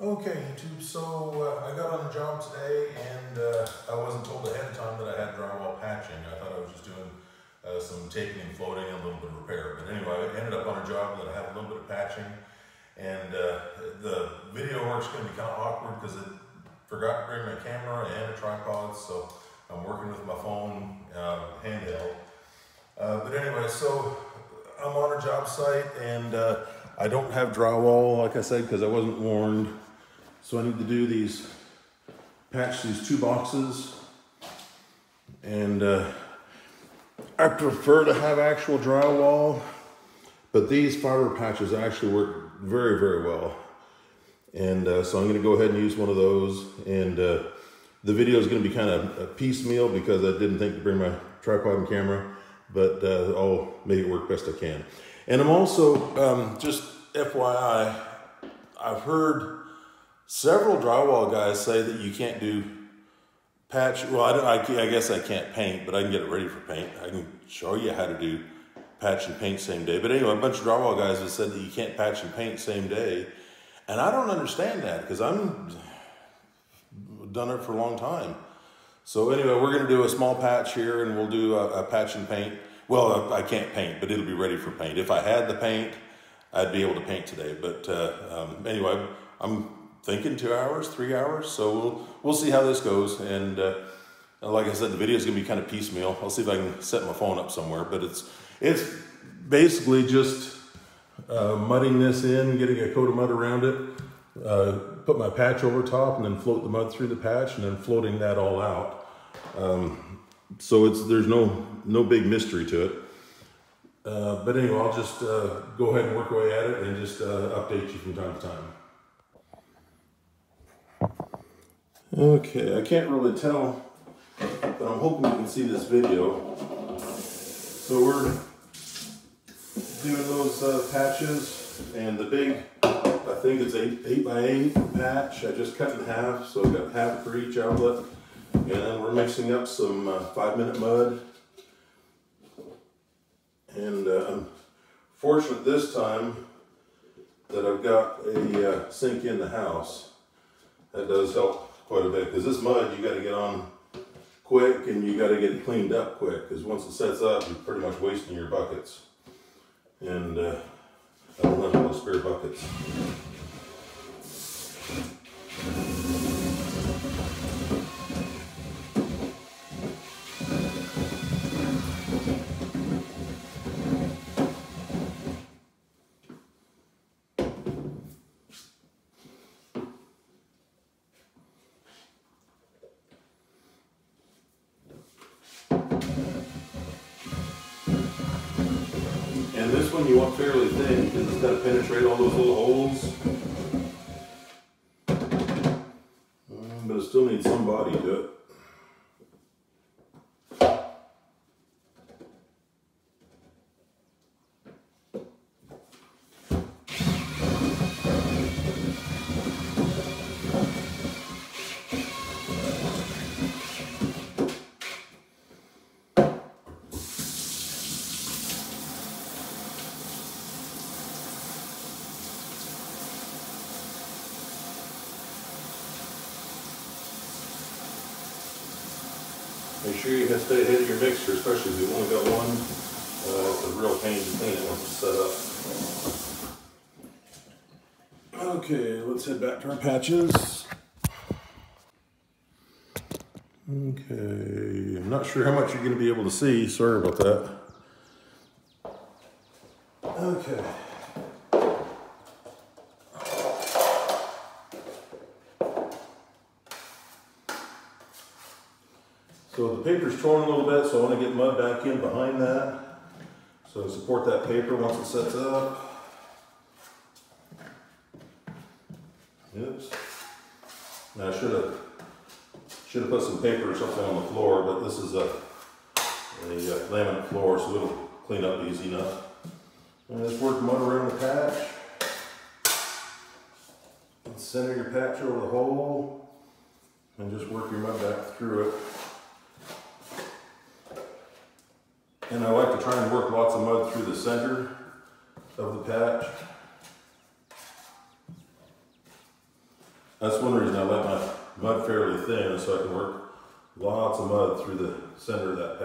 Okay, YouTube. So uh, I got on the job today, and uh, I wasn't told ahead of time that I had drywall patching. I thought I was just doing uh, some taping and floating and a little bit of repair. But anyway, I ended up on a job that I had a little bit of patching, and uh, the video work's going to be kind of awkward because I forgot to bring my camera and a tripod, so I'm working with my phone uh, handheld. Uh, but anyway, so I'm on a job site, and I don't have drywall, like I said, because I wasn't warned. So I need to do these, patch these two boxes. And uh, I prefer to have actual drywall, but these fiber patches actually work very, very well. And uh, so I'm gonna go ahead and use one of those. And uh, the video is gonna be kind of piecemeal because I didn't think to bring my tripod and camera, but uh, I'll make it work best I can. And I'm also, um, just FYI, I've heard several drywall guys say that you can't do patch. Well, I, I, I, guess I can't paint, but I can get it ready for paint. I can show you how to do patch and paint same day. But anyway, a bunch of drywall guys have said that you can't patch and paint same day. And I don't understand that because I'm done it for a long time. So anyway, we're going to do a small patch here and we'll do a, a patch and paint. Well, I can't paint, but it'll be ready for paint. If I had the paint, I'd be able to paint today. But uh, um, anyway, I'm thinking two hours, three hours. So we'll we'll see how this goes. And uh, like I said, the video is gonna be kind of piecemeal. I'll see if I can set my phone up somewhere. But it's it's basically just uh, mudding this in, getting a coat of mud around it, uh, put my patch over top, and then float the mud through the patch, and then floating that all out. Um, so it's there's no no big mystery to it. Uh, but anyway, I'll just uh, go ahead and work away at it and just uh, update you from time to time. Okay, I can't really tell, but I'm hoping you can see this video. So we're doing those uh, patches and the big, I think it's eight, eight by eight patch. I just cut in half, so I've got half for each outlet. And then we're mixing up some uh, five minute mud. And uh, I'm fortunate this time that I've got a uh, sink in the house. That does help quite a bit because this mud you got to get on quick and you got to get it cleaned up quick because once it sets up you're pretty much wasting your buckets and uh, I don't have of spare buckets. One you want fairly thin because it's got to penetrate all those little holes. Make sure you stay ahead of your mixture, especially if you've only got one. Uh, it's a real pain to clean it once it's set up. Okay, let's head back to our patches. Okay, I'm not sure how much you're going to be able to see. Sorry about that. Okay. So the paper's torn a little bit, so I want to get mud back in behind that. So support that paper once it sets up. Oops. Now I should have should have put some paper or something on the floor, but this is a, a, a laminate floor, so it'll clean up easy enough. And just work mud around the patch. center your patch over the hole, and just work your mud back through it. And I like to try and work lots of mud through the center of the patch. That's one reason I let my mud fairly thin so I can work lots of mud through the center of that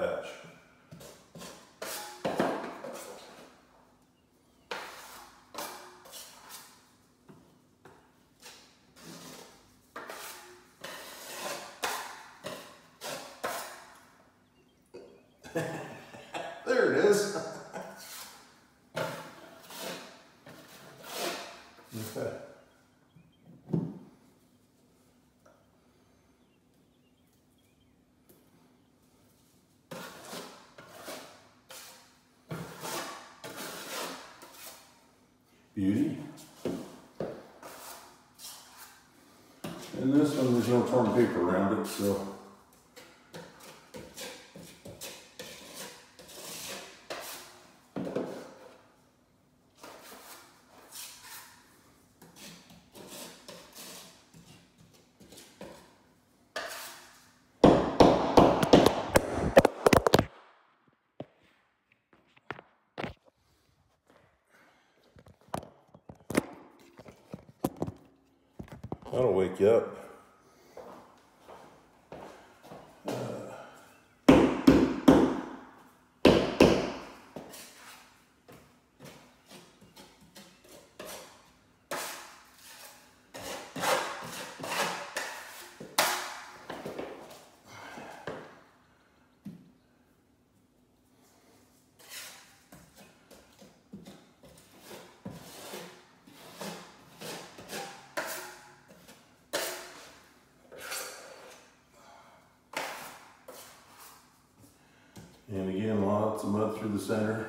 patch. okay. Beauty. And this one, there's no torn paper around it, so That'll wake you up. And again, lots of mud through the center.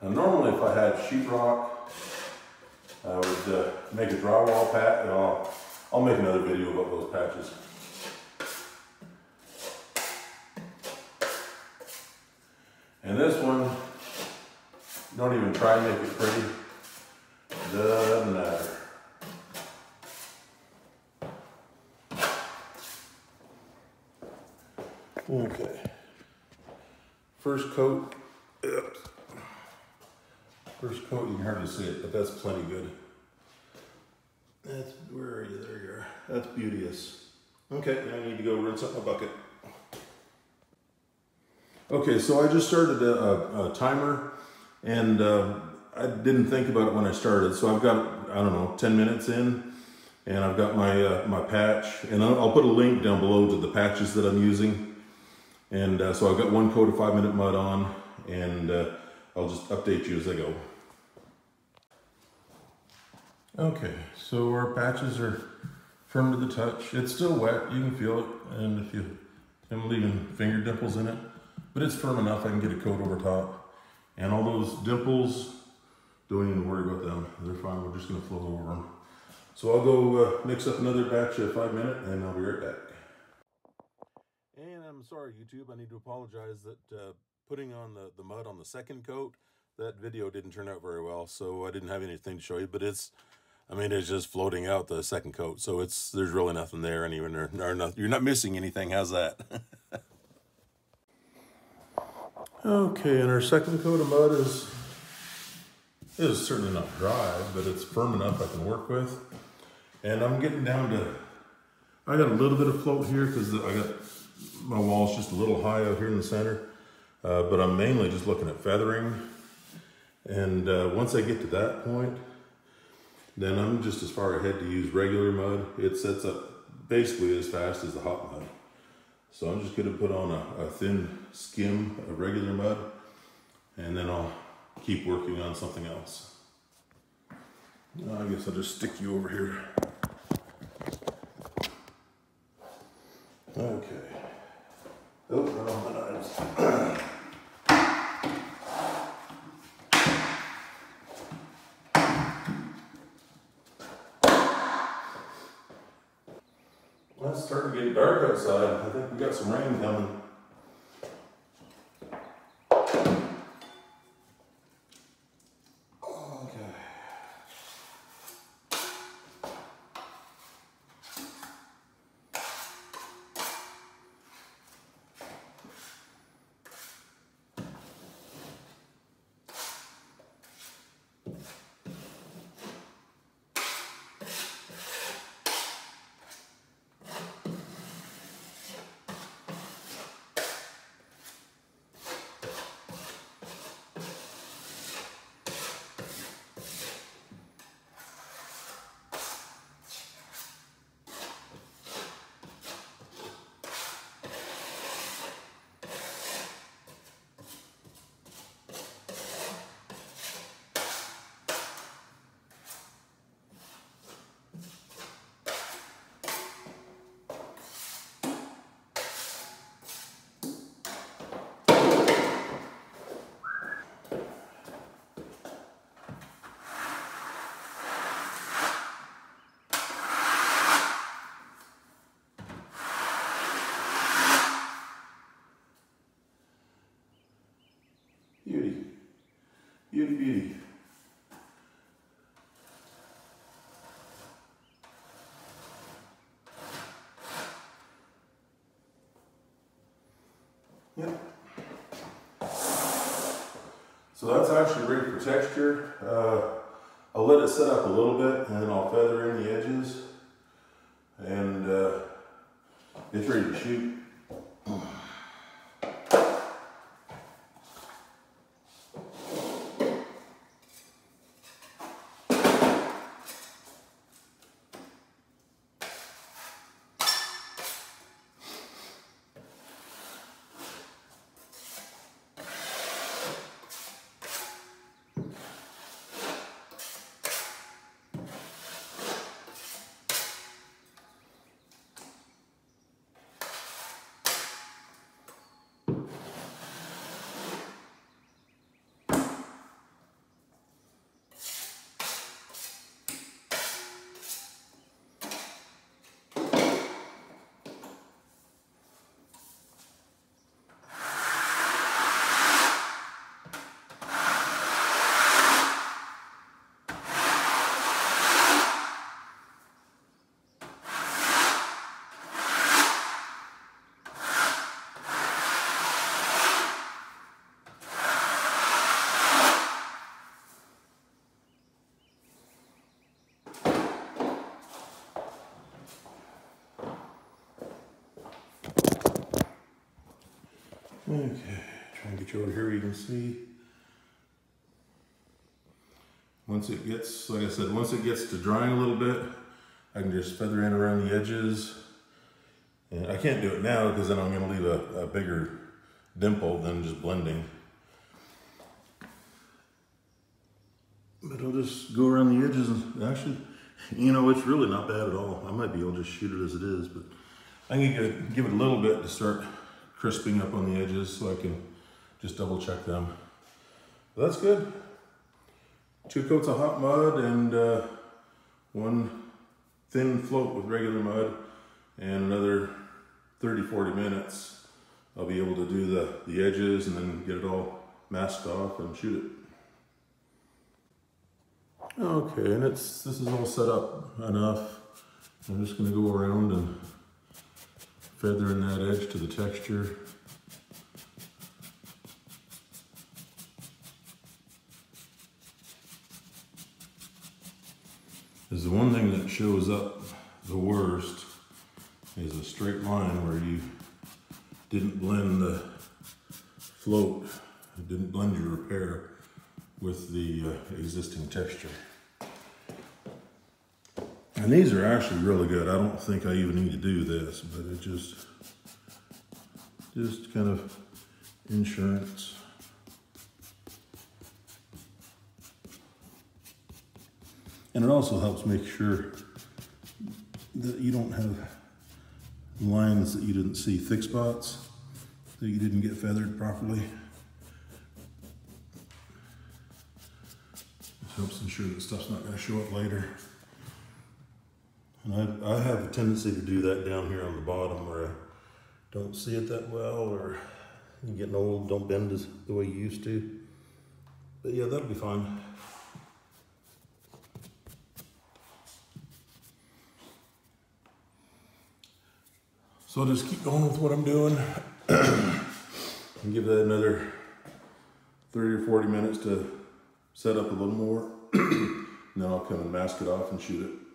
Now normally if I had sheetrock, I would uh, make a drywall patch, and I'll, I'll make another video about those patches. And this one, don't even try to make it pretty. Okay. First coat. First coat, you can hardly see it, but that's plenty good. That's, where are you? There you are. That's beauteous. Okay, now I need to go rinse up my bucket. Okay, so I just started a, a, a timer and uh, I didn't think about it when I started. So I've got, I don't know, 10 minutes in and I've got my, uh, my patch and I'll, I'll put a link down below to the patches that I'm using. And uh, so I've got one coat of five minute mud on and uh, I'll just update you as I go. Okay, so our patches are firm to the touch. It's still wet, you can feel it. And if you, I'm leaving finger dimples in it, but it's firm enough I can get a coat over top. And all those dimples, don't even worry about them. They're fine, we're just gonna flow over them. So I'll go uh, mix up another batch of five minute and I'll be right back. I'm sorry, YouTube. I need to apologize that uh, putting on the, the mud on the second coat, that video didn't turn out very well. So I didn't have anything to show you, but it's, I mean, it's just floating out the second coat. So it's, there's really nothing there. And even there, or not, you're not missing anything. How's that? okay. And our second coat of mud is, is certainly not dry, but it's firm enough I can work with. And I'm getting down to, I got a little bit of float here because I got my wall's just a little high out here in the center, uh, but I'm mainly just looking at feathering. And uh, once I get to that point, then I'm just as far ahead to use regular mud. It sets up basically as fast as the hot mud. So I'm just gonna put on a, a thin skim of regular mud and then I'll keep working on something else. I guess I'll just stick you over here. Okay. Oh, right on my knives. Well, it's starting to get dark outside. I think we got some rain coming. Okay. Beauty, beauty. Yep. So that's actually ready for texture. Uh, I'll let it set up a little bit and then I'll feather in the edges and uh, it's ready to shoot. Okay, try and get you over here you can see. Once it gets, like I said, once it gets to drying a little bit, I can just feather in around the edges. And I can't do it now because then I'm gonna leave a, a bigger dimple than just blending. But I'll just go around the edges and actually, you know, it's really not bad at all. I might be able to just shoot it as it is, but I'm gonna give it a little bit to start crisping up on the edges so I can just double check them. But that's good. Two coats of hot mud and uh, one thin float with regular mud and another 30, 40 minutes. I'll be able to do the, the edges and then get it all masked off and shoot it. Okay, and it's this is all set up enough. I'm just gonna go around and feathering that edge to the texture. Is the one thing that shows up the worst is a straight line where you didn't blend the float, didn't blend your repair with the uh, existing texture. And these are actually really good. I don't think I even need to do this, but it just, just kind of insurance. And it also helps make sure that you don't have lines that you didn't see, thick spots that you didn't get feathered properly. This helps ensure that stuff's not going to show up later. And I, I have a tendency to do that down here on the bottom where I don't see it that well or getting old, don't bend as the way you used to. But yeah, that'll be fine. So I'll just keep going with what I'm doing and give that another 30 or 40 minutes to set up a little more. and then I'll come and mask it off and shoot it.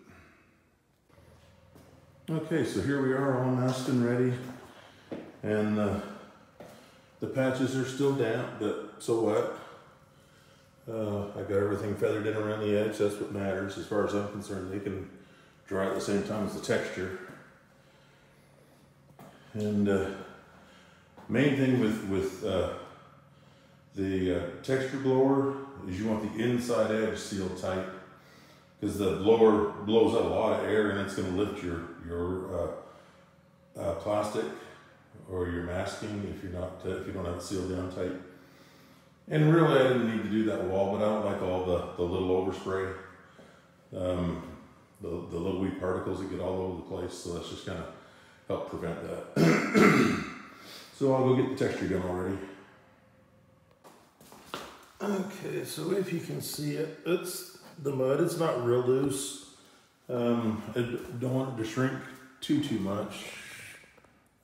Okay, so here we are all masked and ready. And uh, the patches are still damp, but so what? Uh, I got everything feathered in around the edge. That's what matters as far as I'm concerned. They can dry at the same time as the texture. And uh, main thing with, with uh, the uh, texture blower is you want the inside edge sealed tight because the blower blows out a lot of air and it's going to lift your your uh, uh, plastic or your masking if you're not uh, if you don't have it sealed down tight. And really, I didn't need to do that wall, but I don't like all the the little overspray, um, the the little wee particles that get all over the place. So that's just kind of help prevent that. so I'll go get the texture gun already. Okay, so if you can see it, it's the mud. It's not real loose. Um, I don't want it to shrink too too much.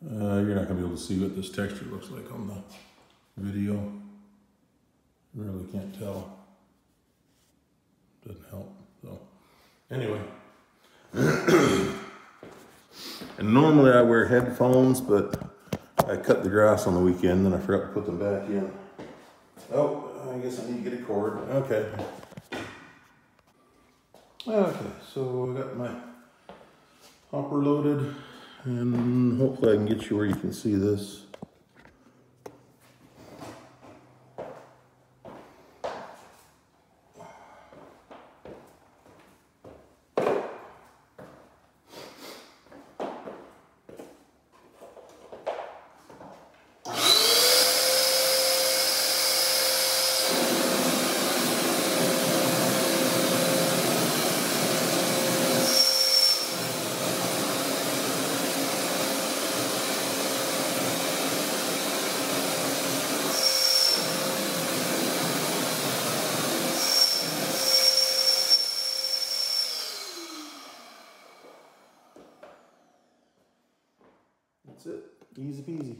Uh, you're not gonna be able to see what this texture looks like on the video. Really can't tell. Doesn't help. So anyway. and normally I wear headphones, but I cut the grass on the weekend and I forgot to put them back in. Oh, I guess I need to get a cord. Okay. Okay, so I got my hopper loaded and hopefully I can get you where you can see this. That's it, easy peasy.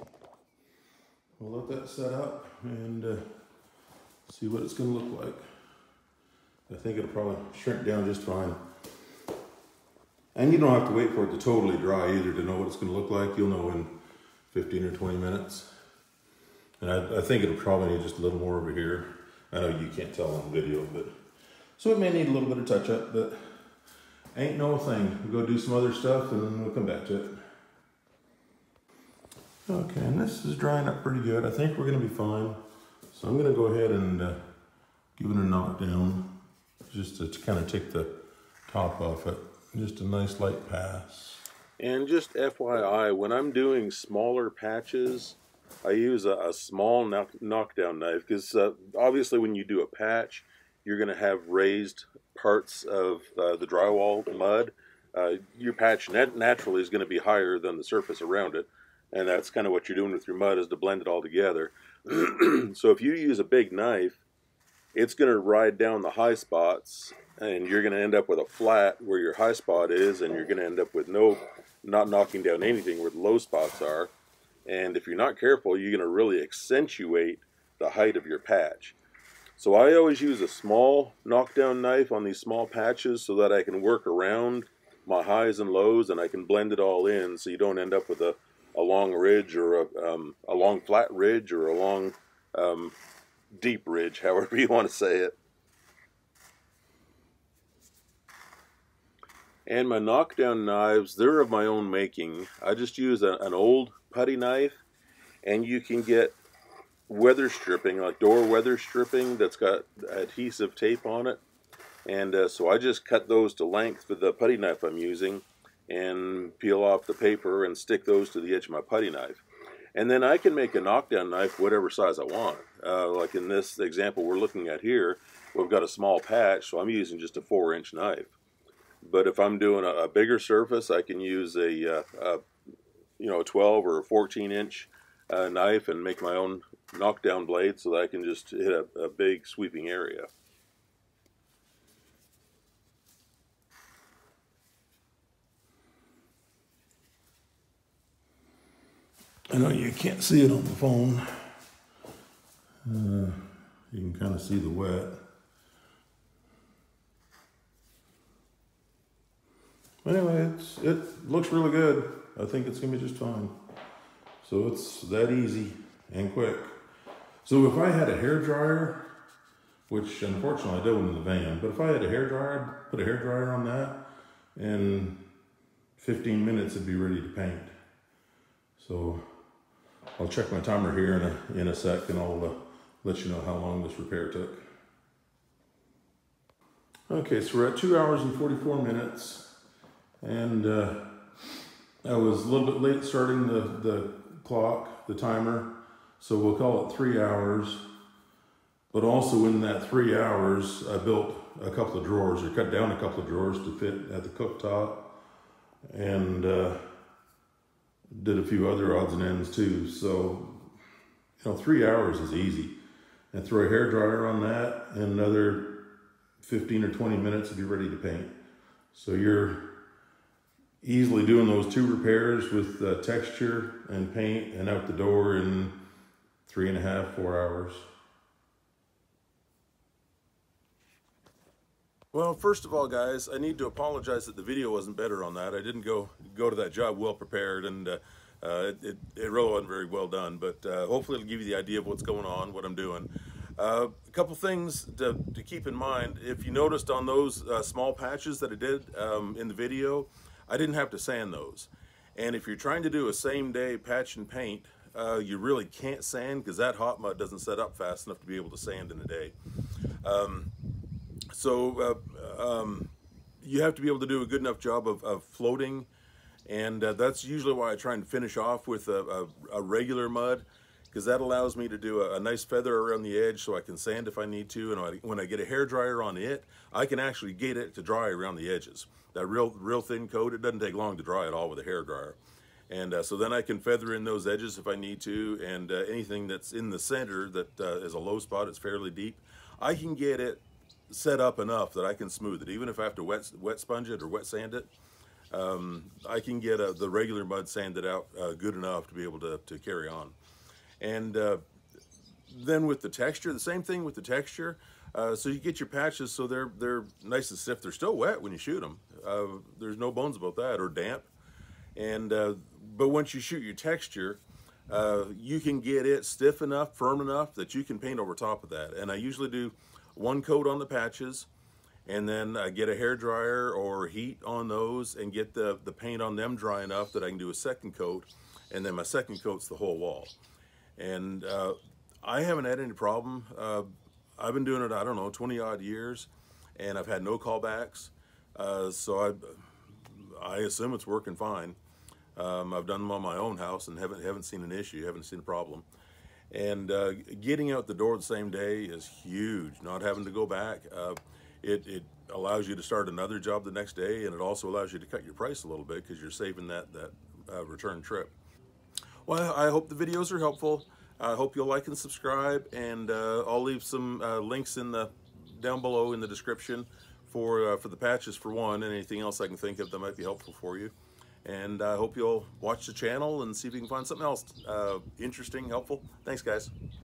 We'll let that set up and uh, see what it's gonna look like. I think it'll probably shrink down just fine. And you don't have to wait for it to totally dry either to know what it's gonna look like. You'll know in 15 or 20 minutes. And I, I think it'll probably need just a little more over here. I know you can't tell on video, but so it may need a little bit of touch up, but ain't no thing. We'll go do some other stuff and then we'll come back to it. Okay, and this is drying up pretty good. I think we're gonna be fine. So I'm gonna go ahead and uh, give it a knockdown just to kind of take the top off it. Just a nice light pass. And just FYI, when I'm doing smaller patches, I use a, a small knock, knockdown knife because uh, obviously when you do a patch, you're going to have raised parts of uh, the drywall mud. Uh, your patch nat- naturally is going to be higher than the surface around it, and that's kind of what you're doing with your mud is to blend it all together. so if you use a big knife, it's going to ride down the high spots, and you're going to end up with a flat where your high spot is, and you're going to end up with no, not knocking down anything where the low spots are. And if you're not careful, you're going to really accentuate the height of your patch. So I always use a small knockdown knife on these small patches so that I can work around my highs and lows and I can blend it all in so you don't end up with a, a long ridge or a, um, a long flat ridge or a long um, deep ridge, however you want to say it. And my knockdown knives, they're of my own making. I just use a, an old putty knife, and you can get weather stripping, like door weather stripping that's got adhesive tape on it. And uh, so I just cut those to length with the putty knife I'm using and peel off the paper and stick those to the edge of my putty knife. And then I can make a knockdown knife whatever size I want. Uh, like in this example we're looking at here, we've got a small patch, so I'm using just a four inch knife. But if I'm doing a, a bigger surface, I can use a, uh, a, you know a 12 or a 14 inch uh, knife and make my own knockdown blade so that I can just hit a, a big sweeping area. I know you can't see it on the phone. Uh, you can kind of see the wet. Anyway, it's, it looks really good. I think it's gonna be just fine. So it's that easy and quick. So if I had a hair dryer, which unfortunately I don't in the van, but if I had a hair dryer, I'd put a hair dryer on that, and 15 minutes it'd be ready to paint. So I'll check my timer here in a, in a sec and I'll uh, let you know how long this repair took. Okay, so we're at two hours and 44 minutes and uh, I was a little bit late starting the, the clock, the timer, so we'll call it three hours. But also in that three hours, I built a couple of drawers or cut down a couple of drawers to fit at the cooktop and uh, did a few other odds and ends too. So, you know, three hours is easy. and throw a hair dryer on that, and another 15 or 20 minutes if you're ready to paint. So you're easily doing those two repairs with uh, texture and paint and out the door in three and a half, four hours. Well, first of all, guys, I need to apologize that the video wasn't better on that. I didn't go go to that job well prepared, and uh, uh, it, it really wasn't very well done. But uh, hopefully, it'll give you the idea of what's going on, what I'm doing. Uh, a couple things to, to, keep in mind. If you noticed on those uh, small patches that I did um, in the video, I didn't have to sand those. And if you're trying to do a same day patch and paint, uh, you really can't sand because that hot mud doesn't set up fast enough to be able to sand in a day. Um, so uh, um, you have to be able to do a good enough job of, of floating. And uh, that's usually why I try and finish off with a, a, a regular mud because that allows me to do a, a, nice feather around the edge so I can sand if I need to. And I, when I get a hair dryer on it, I can actually get it to dry around the edges. That real, real thin coat, it doesn't take long to dry at all with a hair dryer. And uh, so then I can feather in those edges if I need to, and uh, anything that's in the center that uh, is a low spot, it's fairly deep, I can get it set up enough that I can smooth it. Even if I have to wet, wet sponge it or wet sand it, um, I can get a, the regular mud sanded out uh, good enough to be able to, to carry on. And uh, then with the texture, the same thing with the texture. Uh, so you get your patches so they're they're nice and stiff. They're still wet when you shoot them. Uh, there's no bones about that or damp. And uh, but once you shoot your texture, uh, you can get it stiff enough, firm enough that you can paint over top of that. And I usually do one coat on the patches, and then I get a hair dryer or heat on those and get the the paint on them dry enough that I can do a second coat, and then my second coat's the whole wall. And uh, I haven't had any problem. Uh, I've been doing it, I don't know, 20 odd years, and I've had no callbacks. Uh, so I, I assume it's working fine. Um, I've done them on my own house and haven't haven't seen an issue, haven't seen a problem. And uh, getting out the door the same day is huge. Not having to go back, uh, it it allows you to start another job the next day, and it also allows you to cut your price a little bit because you're saving that that uh, return trip. Well, I hope the videos are helpful. I hope you'll like and subscribe, and uh, I'll leave some uh, links in the down below in the description for uh, for the patches for one, and anything else I can think of that might be helpful for you. And I hope you'll watch the channel and see if you can find something else uh, interesting, helpful. Thanks, guys.